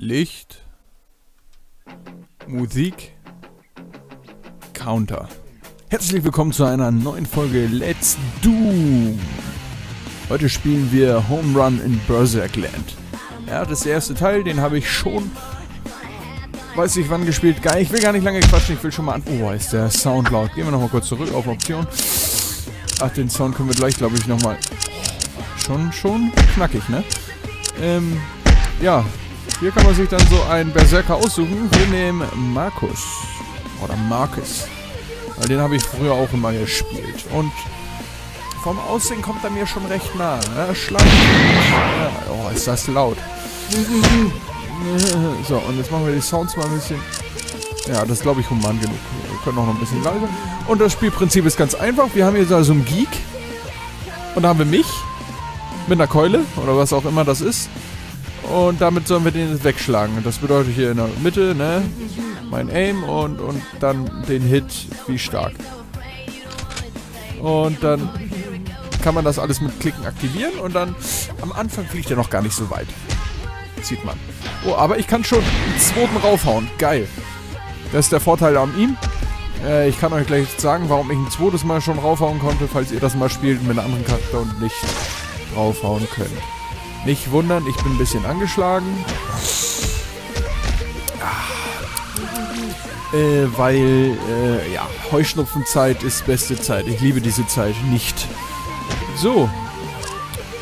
Licht. Musik. Counter. Herzlich willkommen zu einer neuen Folge Let's Doom. Heute spielen wir Home Run in Berserkland. Ja, das erste Teil, den habe ich schon, weiß ich wann gespielt. Geil, ich will gar nicht lange quatschen, ich will schon mal an... Oh, ist der Sound laut. Gehen wir nochmal kurz zurück auf Option. Ach, den Sound können wir gleich, glaube ich, nochmal... Schon, schon knackig, ne? Ähm, ja, hier kann man sich dann so einen Berserker aussuchen. Wir nehmen Markus. Oder Marcus. Weil den habe ich früher auch immer gespielt. Und vom Aussehen kommt er mir schon recht nah. Ne? Schlank. Ja, oh, ist das laut. So, und jetzt machen wir die Sounds mal ein bisschen. Ja, das glaube ich human genug. Wir können auch noch ein bisschen leiser. Und das Spielprinzip ist ganz einfach. Wir haben hier so einen Geek. Und da haben wir mich. Mit einer Keule. Oder was auch immer das ist. Und damit sollen wir den wegschlagen. Das bedeutet hier in der Mitte, ne? Mein Aim und, und dann den Hit, wie stark. Und dann kann man das alles mit Klicken aktivieren und dann am Anfang fliegt er noch gar nicht so weit. Sieht man. Oh, aber ich kann schon einen zweiten raufhauen. Geil. Das ist der Vorteil an ihm. Äh, ich kann euch gleich sagen, warum ich ein zweites Mal schon raufhauen konnte, falls ihr das mal spielt mit einem anderen Charakter und nicht draufhauen könnt. Nicht wundern, ich bin ein bisschen angeschlagen. Ah. Äh, weil, äh, ja, Heuschnupfenzeit ist beste Zeit. Ich liebe diese Zeit nicht. So.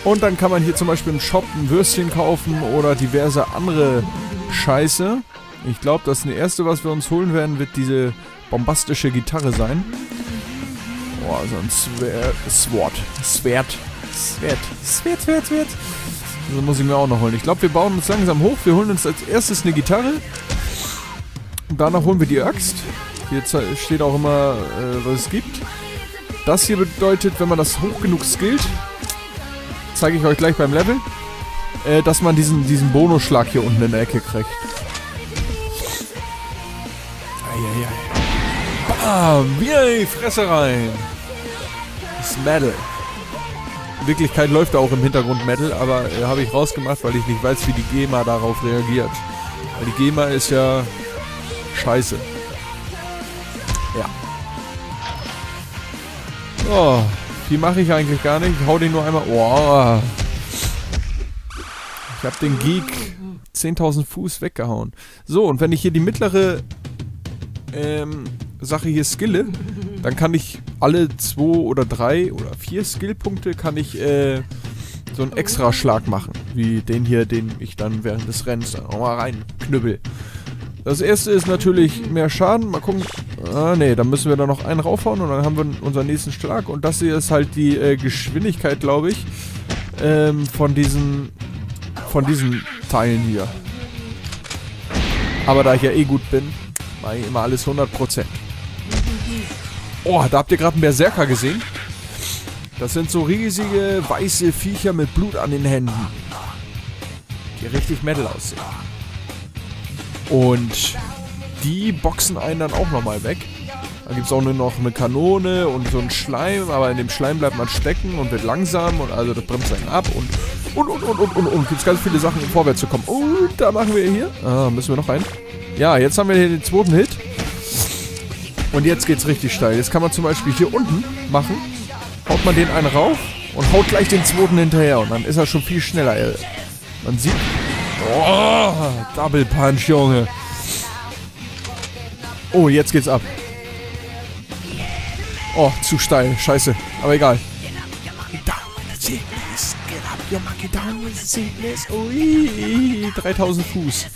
Und dann kann man hier zum Beispiel im Shop ein Würstchen kaufen oder diverse andere Scheiße. Ich glaube, das erste, was wir uns holen werden, wird diese bombastische Gitarre sein. Boah, so ein. Sword. Sword. Sword. Sword, Sword, Sword. Das muss ich mir auch noch holen. Ich glaube, wir bauen uns langsam hoch. Wir holen uns als erstes eine Gitarre. Und danach holen wir die Axt. Hier steht auch immer, äh, was es gibt. Das hier bedeutet, wenn man das hoch genug skillt, zeige ich euch gleich beim Level, äh, dass man diesen, diesen Bonusschlag hier unten in der Ecke kriegt. Eieiei. Bam! Die Fresse rein! Das Metal. Wirklichkeit läuft da auch im Hintergrund Metal, aber äh, habe ich rausgemacht, weil ich nicht weiß, wie die GEMA darauf reagiert. Weil die GEMA ist ja scheiße. Ja. Oh, viel mache ich eigentlich gar nicht. Ich hau den nur einmal... Oh. Ich habe den Geek 10.000 Fuß weggehauen. So, und wenn ich hier die mittlere ähm, Sache hier skille, dann kann ich alle zwei oder drei oder vier Skillpunkte kann ich äh, so einen extra Schlag machen. Wie den hier, den ich dann während des Rennens dann auch mal reinknüppel. Das erste ist natürlich mehr Schaden. Mal gucken. Ah, ne, dann müssen wir da noch einen raufhauen und dann haben wir unseren nächsten Schlag. Und das hier ist halt die äh, Geschwindigkeit, glaube ich, ähm, von diesen von diesen Teilen hier. Aber da ich ja eh gut bin, mache ich immer alles 100%. Oh, da habt ihr gerade einen Berserker gesehen. Das sind so riesige weiße Viecher mit Blut an den Händen. Die richtig Metal aussehen. Und die boxen einen dann auch nochmal weg. Da gibt es auch nur noch eine Kanone und so einen Schleim, aber in dem Schleim bleibt man stecken und wird langsam und also das bremst einen ab und und und und und und und gibt ganz viele Sachen, um vorwärts zu kommen. Und da machen wir hier. Ah, müssen wir noch rein. Ja, jetzt haben wir hier den zweiten Hit. Und jetzt geht's richtig steil. Jetzt kann man zum Beispiel hier unten machen. Haut man den einen rauf und haut gleich den zweiten hinterher. Und dann ist er schon viel schneller. Ey. Man sieht... Oh, Double Punch, Junge. Oh, jetzt geht's ab. Oh, zu steil. Scheiße. Aber egal. Ui, 3000 Fuß.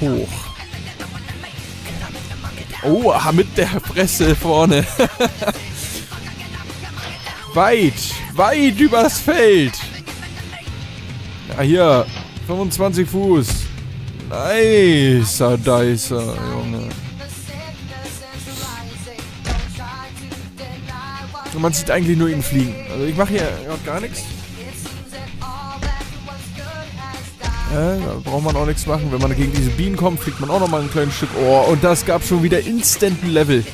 Hoch. Oh, mit der Fresse vorne. weit, weit übers Feld. Ja, hier. 25 Fuß. Nicer Dicer, Junge. Und man sieht eigentlich nur ihn fliegen. Also ich mache hier gar nichts. Ja, da braucht man auch nichts machen. Wenn man gegen diese Bienen kommt, kriegt man auch nochmal ein kleines Stück. Oh, und das gab schon wieder instant Level.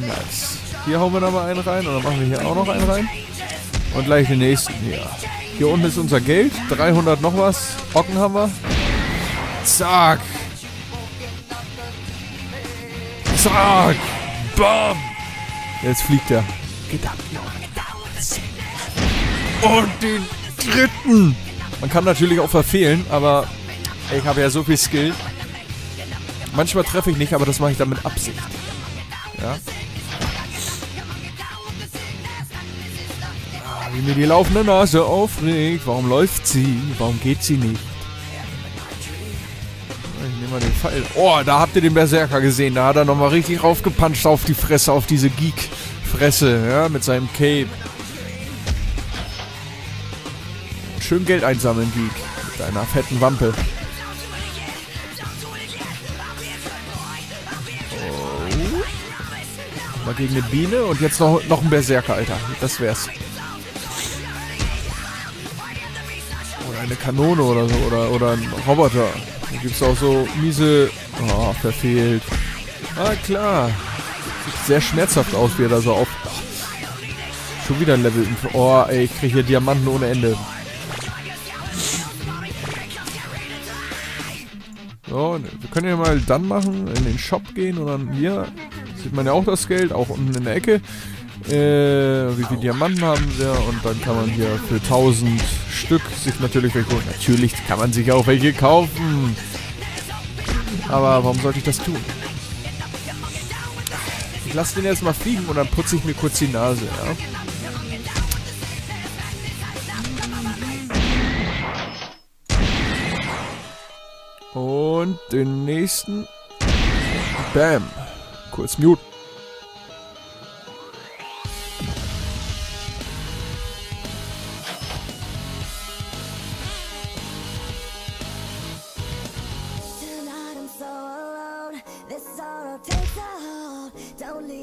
Nice. Hier hauen wir nochmal einen rein. Und dann machen wir hier auch noch einen rein. Und gleich den nächsten hier. Hier unten ist unser Geld. 300 noch was. Ocken haben wir. Zack. Zack. Bam. Jetzt fliegt er. Und den dritten. Man kann natürlich auch verfehlen, aber ich habe ja so viel Skill. Manchmal treffe ich nicht, aber das mache ich dann mit Absicht. Ja. Ah, wie mir die laufende Nase aufregt. Warum läuft sie? Warum geht sie nicht? Ich nehme mal den Pfeil. Oh, da habt ihr den Berserker gesehen. Da hat er nochmal richtig raufgepanscht auf die Fresse, auf diese Geek-Fresse, ja, mit seinem Cape. Schön Geld einsammeln, Geek. Mit deiner fetten Wampe. Mal gegen eine Biene und jetzt noch, noch ein Berserker, Alter. Das wär's. Oder eine Kanone oder so. Oder, oder ein Roboter. Da gibt's auch so miese... Oh, verfehlt. Ah, klar. Sieht sehr schmerzhaft aus, wie er da so auf... Schon wieder ein Level. Oh, ey, ich kriege hier Diamanten ohne Ende. So, wir können ja mal dann machen, in den Shop gehen und dann hier sieht man ja auch das Geld, auch unten in der Ecke. Äh, wie viele Diamanten haben wir und dann kann man hier für 1000 Stück sich natürlich welche holen. Natürlich kann man sich auch welche kaufen. Aber warum sollte ich das tun? Ich lasse den jetzt mal fliegen und dann putze ich mir kurz die Nase, ja. Und den nächsten. Bam. Kurz mute.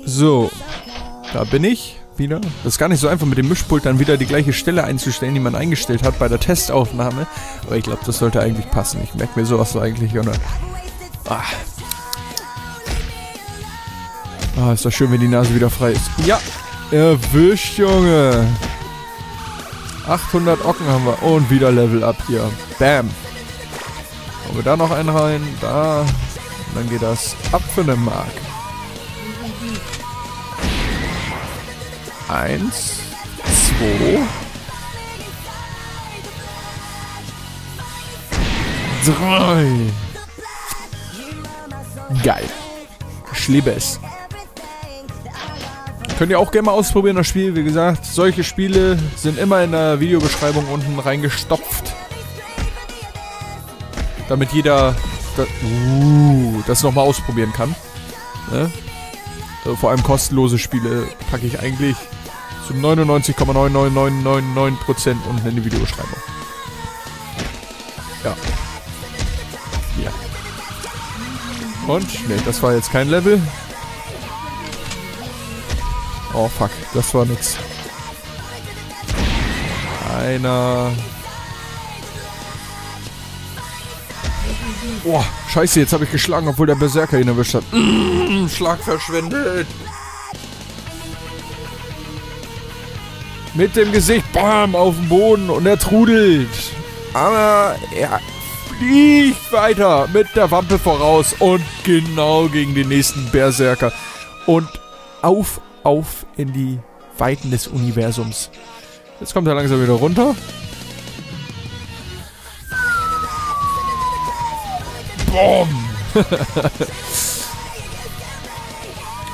So, da bin ich wieder. Das ist gar nicht so einfach mit dem Mischpult dann wieder die gleiche Stelle einzustellen, die man eingestellt hat bei der Testaufnahme. Aber ich glaube, das sollte eigentlich passen. Ich merke mir sowas so eigentlich, oder? Ah. ah, ist das schön, wenn die Nase wieder frei ist. Ja, erwischt, Junge. 800 Ocken haben wir. Und wieder Level Up hier. Bam. Haben wir da noch einen rein. Da. Und dann geht das ab für den Mark. Eins, zwei, drei. Geil. Ich liebe es. Könnt ihr auch gerne mal ausprobieren, das Spiel. Wie gesagt, solche Spiele sind immer in der Videobeschreibung unten reingestopft. Damit jeder das, uh, das nochmal ausprobieren kann. Ne? Also vor allem kostenlose Spiele packe ich eigentlich zu 99,99999% unten in die Videobeschreibung. Ja. Ja. Und, ne, das war jetzt kein Level. Oh fuck, das war nix. Einer. Boah, scheiße, jetzt habe ich geschlagen, obwohl der Berserker ihn erwischt hat. Mmh, Schlag verschwendet. Mit dem Gesicht, bam, auf dem Boden und er trudelt. Aber er fliegt weiter mit der Wampe voraus und genau gegen den nächsten Berserker. Und auf, auf in die Weiten des Universums. Jetzt kommt er langsam wieder runter. Boom!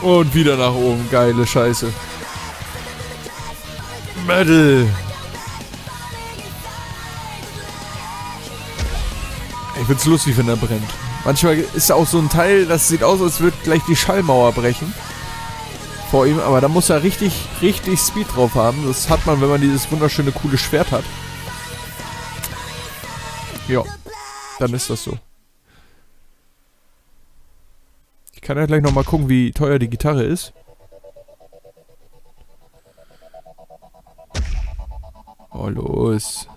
und wieder nach oben. Geile Scheiße. Metal. Ich find's lustig, wenn er brennt. Manchmal ist auch so ein Teil, das sieht aus, als würde gleich die Schallmauer brechen. Vor ihm, aber da muss er richtig, richtig Speed drauf haben. Das hat man, wenn man dieses wunderschöne, coole Schwert hat. Ja, dann ist das so. Ich kann ja gleich nochmal gucken, wie teuer die Gitarre ist. Oh, los.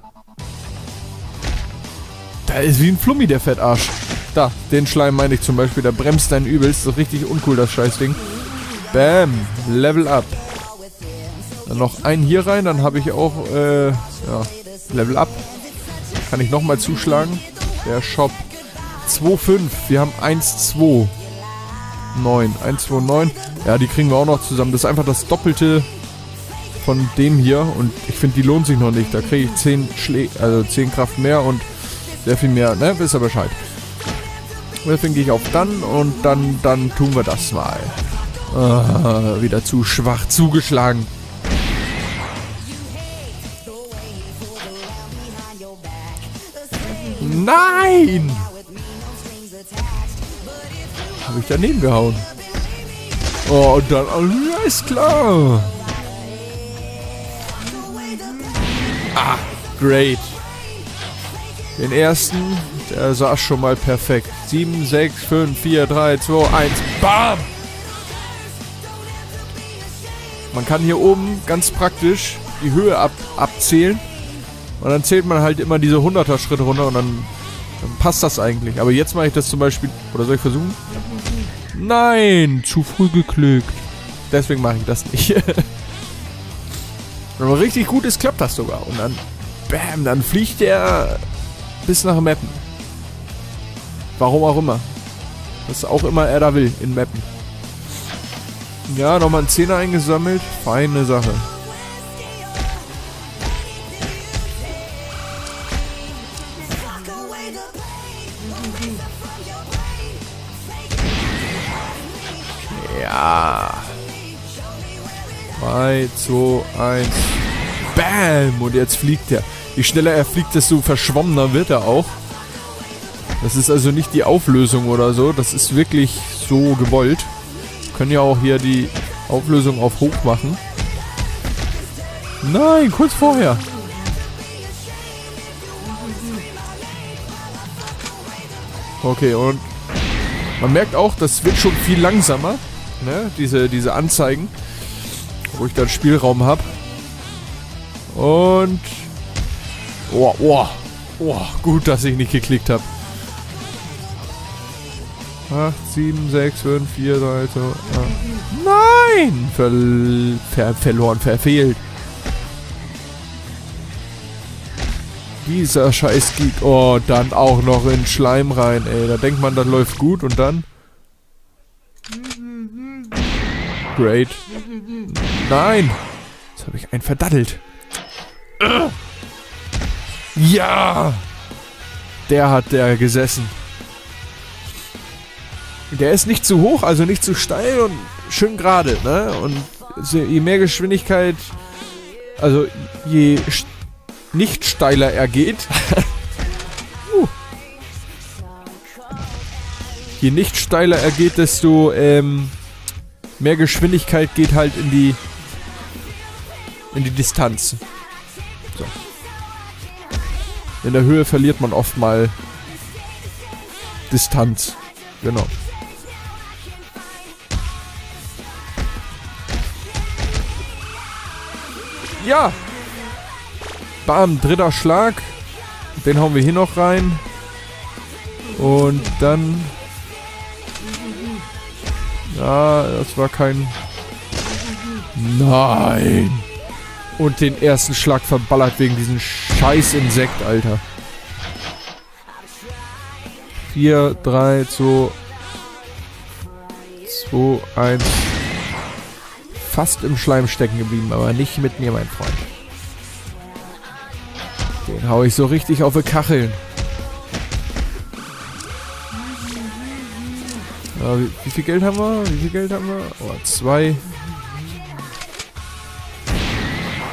Da ist wie ein Flummi, der Fettarsch. Da, den Schleim meine ich zum Beispiel. Der bremst dein übelst. Das ist richtig uncool, das Scheißding. Bam. Level up. Dann noch einen hier rein. Dann habe ich auch, äh, ja, Level up. Kann ich nochmal zuschlagen. Der Shop 2,5. Wir haben 1,2. 9. 1,29. Ja, die kriegen wir auch noch zusammen. Das ist einfach das Doppelte von dem hier. Und ich finde, die lohnt sich noch nicht. Da kriege ich 10 Schlä also 10 Kraft mehr und sehr viel mehr. Ne, wisst ihr Bescheid. Deswegen gehe ich auf dann und dann, dann tun wir das mal. Ah, wieder zu schwach zugeschlagen. Nein! Habe ich daneben gehauen. Oh, und dann... Ist klar. Great. Den ersten, der saß schon mal perfekt. 7, 6, 5, 4, 3, 2, 1. Bam! Man kann hier oben ganz praktisch die Höhe ab abzählen. Und dann zählt man halt immer diese 100er Schritte runter und dann, dann passt das eigentlich. Aber jetzt mache ich das zum Beispiel... Oder soll ich versuchen? Nein! Zu früh geklickt. Deswegen mache ich das nicht. Wenn man richtig gut ist, klappt das sogar. Und dann... Bam! Dann fliegt der bis nach Mappen. Warum auch immer. Was auch immer er da will in Mappen. Ja, nochmal ein Zehner eingesammelt. Feine Sache. Ja. 3, 2, 1. Bam! Und jetzt fliegt er. Je schneller er fliegt, desto verschwommener wird er auch. Das ist also nicht die Auflösung oder so. Das ist wirklich so gewollt. Können ja auch hier die Auflösung auf hoch machen. Nein, kurz vorher. Okay, und man merkt auch, das wird schon viel langsamer. Ne? Diese, diese Anzeigen. Wo ich dann Spielraum habe. Und... Oh, oh, oh, gut, dass ich nicht geklickt habe. 8, 7, 6, 5, 4, 3, 2, 8. Nein! Ver ver verloren, verfehlt. Dieser scheiß Geek. Oh, dann auch noch in Schleim rein, ey. Da denkt man, das läuft gut und dann... Great. Nein! Jetzt habe ich einen verdattelt. Ja! Der hat der gesessen. Der ist nicht zu hoch, also nicht zu steil und schön gerade, ne? Und je mehr Geschwindigkeit, also je nicht steiler er geht, uh. je nicht steiler er geht, desto ähm, mehr Geschwindigkeit geht halt in die in die Distanz. So. In der Höhe verliert man oft mal Distanz. Genau. Ja. Bam, dritter Schlag. Den hauen wir hier noch rein. Und dann... Ja, das war kein... Nein. Und den ersten Schlag verballert wegen diesem scheiß Insekt, Alter. 4, 3, 2, 2, 1 fast im Schleim stecken geblieben, aber nicht mit mir, mein Freund. Den hau ich so richtig auf die Kacheln. Ja, wie, wie, viel Geld haben wir? Wie viel Geld haben wir? Oh, zwei.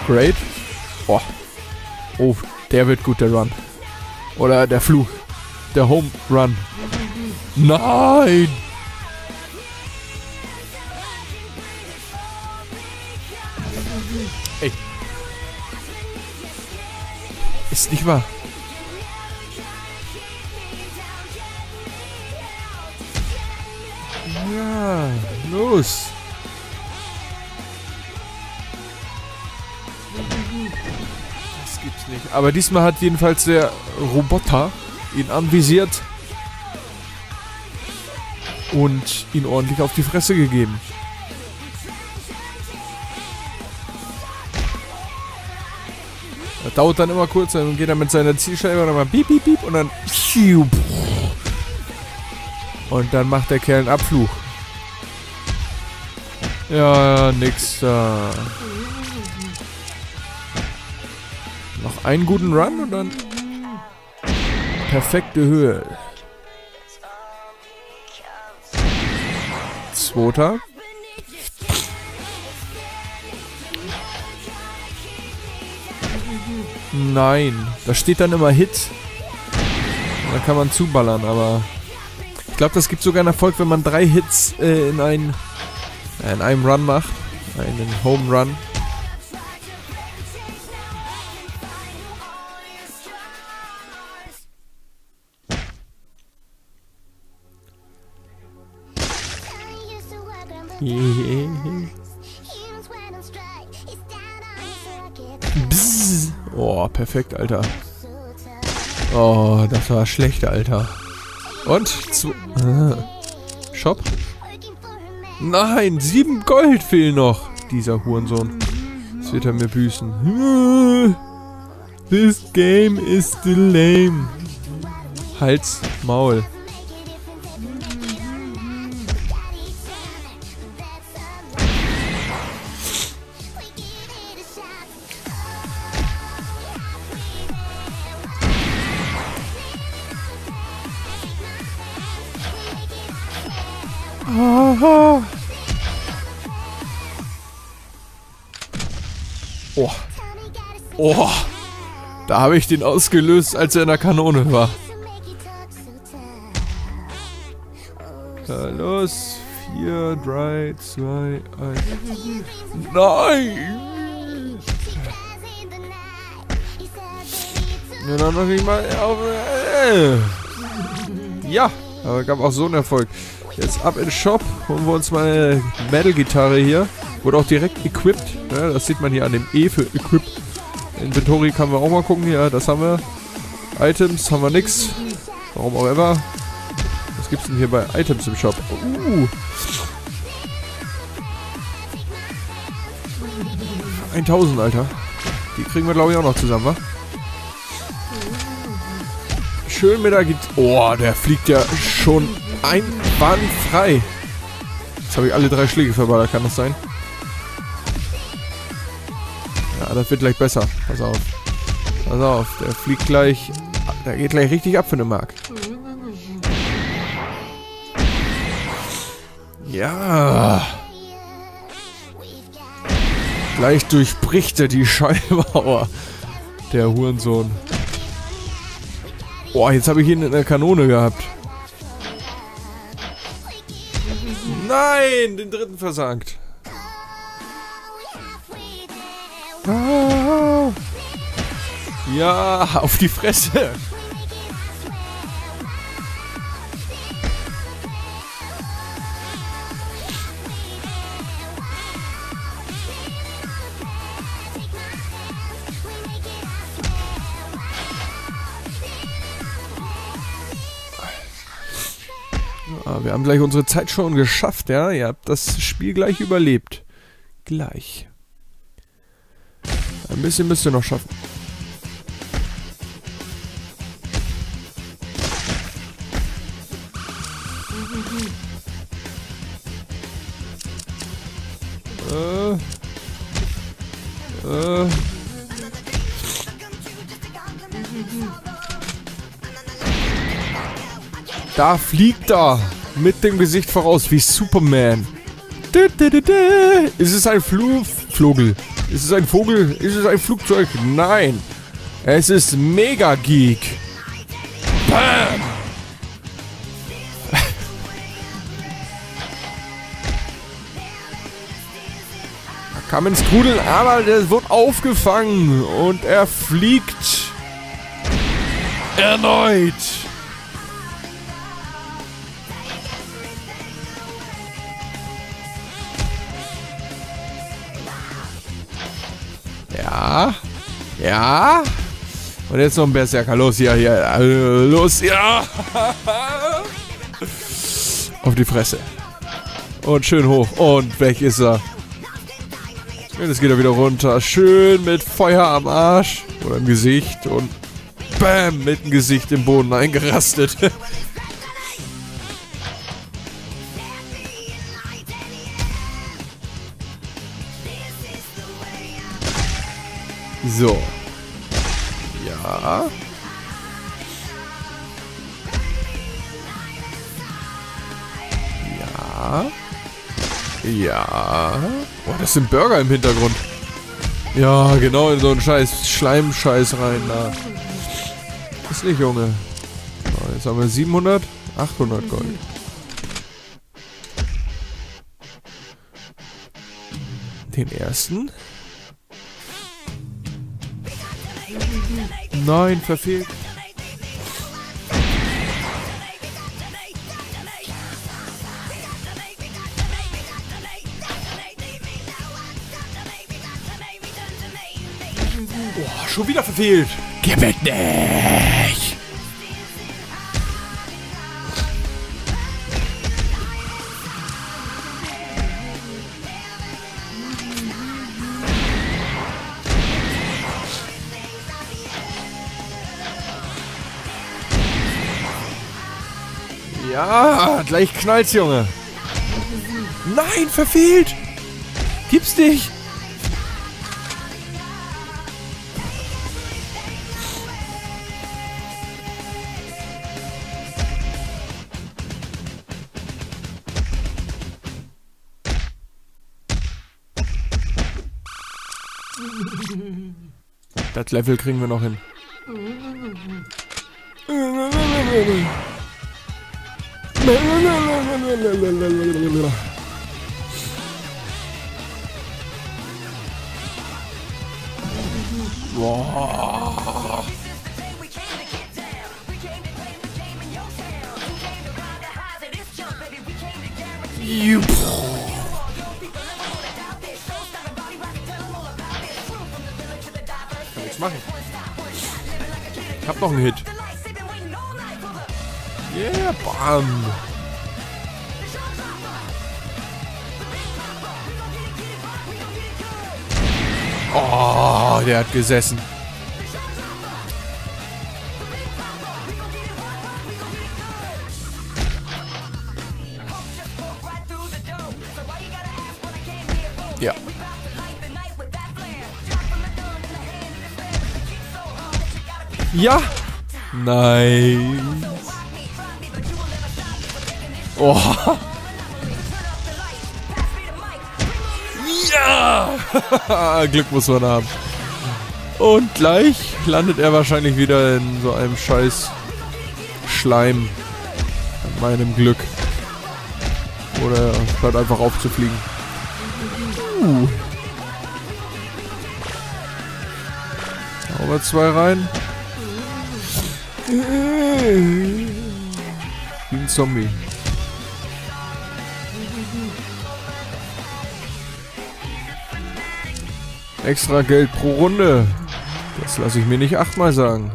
Great. Oh. Oh, der wird gut, der Run. Oder der Fluch. Der Home Run. Nein! Ey. Ist nicht wahr. Ja, los. Nicht. Aber diesmal hat jedenfalls der Roboter ihn anvisiert und ihn ordentlich auf die Fresse gegeben. dauert dann immer kurz, dann geht er mit seiner Zielscheibe nochmal piep, piep, piep und dann Und dann macht der Kerl einen Abflug. Ja, nix da. Noch einen guten Run und dann perfekte Höhe. Zweiter. Nein, da steht dann immer Hit. Da kann man zuballern, aber ich glaube, das gibt sogar einen Erfolg, wenn man drei Hits äh, in, ein, äh, in einem Run macht. Einen Home Run. Oh, perfekt, Alter. Oh, das war schlecht, Alter. Und? Zu ah. Shop? Nein, sieben Gold fehlen noch. Dieser Hurensohn. Das wird er mir büßen. This game is still lame. Hals, Maul. Oh. Da habe ich den ausgelöst, als er in der Kanone war. Los. 4, 3, 2, 1. Nein! Ja, dann noch nicht mal auf. Ja, aber gab auch so einen Erfolg. Jetzt ab in den Shop, holen wir uns mal eine Metal-Gitarre hier. Wurde auch direkt equipped. Ja, das sieht man hier an dem E für Equip. Inventory kann man auch mal gucken. Ja, das haben wir. Items haben wir nix. Warum auch immer. Was gibt's denn hier bei Items im Shop? Uh. 1000, Alter. Die kriegen wir, glaube ich, auch noch zusammen, wa? Schön mit der Gitarre. Oh, der fliegt ja schon einwandfrei. Jetzt habe ich alle drei Schläge verballert, kann das sein? Ja, das wird gleich besser. Pass auf. Pass auf, der fliegt gleich... Der geht gleich richtig ab für eine Mark. Ja. Gleich durchbricht er die Schallmauer. Der Hurensohn. Boah, jetzt habe ich ihn in der Kanone gehabt. Nein, den dritten versagt. Ja, auf die Fresse. Wir haben gleich unsere Zeit schon geschafft, ja. Ihr habt das Spiel gleich überlebt. Gleich. Ein bisschen müsst ihr noch schaffen. Äh. Äh. Da fliegt er. Mit dem Gesicht voraus wie Superman. Ist es ein Flu? Ist es ein Vogel? Ist es ein Flugzeug? Nein. Es ist Mega Geek. Bam! er kam ins Trudeln, aber der wird aufgefangen und er fliegt erneut. Ja. Und jetzt noch ein Berserker. Los hier, hier. Also, los, ja. Auf die Fresse. Und schön hoch. Und weg ist er. Und jetzt geht er wieder runter. Schön mit Feuer am Arsch. Oder im Gesicht. Und BÄM! Mit dem Gesicht im Boden eingerastet. so. Ja. Ja. Boah, das sind Burger im Hintergrund. Ja, genau in so einen scheiß Schleimscheiß rein da. Ist nicht, Junge. So, jetzt haben wir 700, 800 Gold. Den ersten. Nein, verfehlt. Boah, schon wieder verfehlt. Gib nicht. Gleich knallt's, Junge. Nein, verfehlt. Gibt's nicht. Das Level kriegen wir noch hin. Ich hab noch einen Hit. Yeah, bam. Oh, der hat gesessen. Ja. Ja. Nein. Oh. Glück muss man haben. Und gleich landet er wahrscheinlich wieder in so einem scheiß Schleim. An meinem Glück. Oder hört einfach auf zu fliegen. Uh. Wir zwei rein. Wie ein Zombie. Extra Geld pro Runde. Das lasse ich mir nicht achtmal sagen.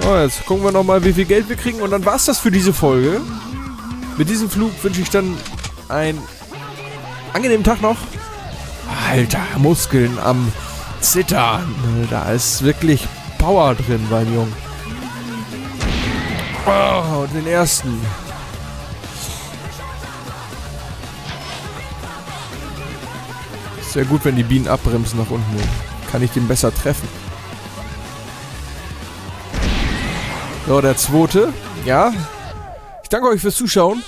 So, jetzt gucken wir nochmal, wie viel Geld wir kriegen. Und dann war es das für diese Folge. Mit diesem Flug wünsche ich dann einen angenehmen Tag noch. Alter, Muskeln am Zittern. Da ist wirklich Power drin beim Jungen. Oh, und den ersten. Sehr gut, wenn die Bienen abbremsen nach unten. Kann ich den besser treffen. So, der zweite. Ja. Ich danke euch fürs Zuschauen.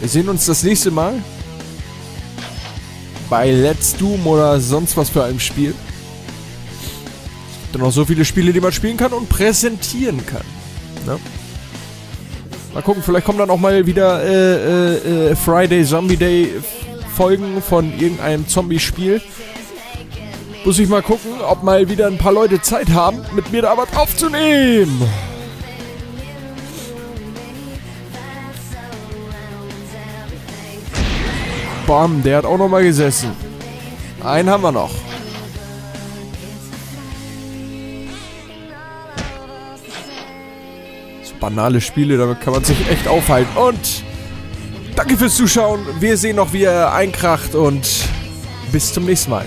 Wir sehen uns das nächste Mal. Bei Let's Doom oder sonst was für ein Spiel. Dann noch so viele Spiele, die man spielen kann und präsentieren kann. Ne? Mal gucken, vielleicht kommen dann auch mal wieder äh, äh, äh, Friday Zombie Day Folgen von irgendeinem Zombie-Spiel. Muss ich mal gucken, ob mal wieder ein paar Leute Zeit haben, mit mir da was aufzunehmen. Bam, der hat auch nochmal gesessen. Einen haben wir noch. So banale Spiele, damit kann man sich echt aufhalten. Und danke fürs Zuschauen. Wir sehen noch, wie er einkracht und bis zum nächsten Mal.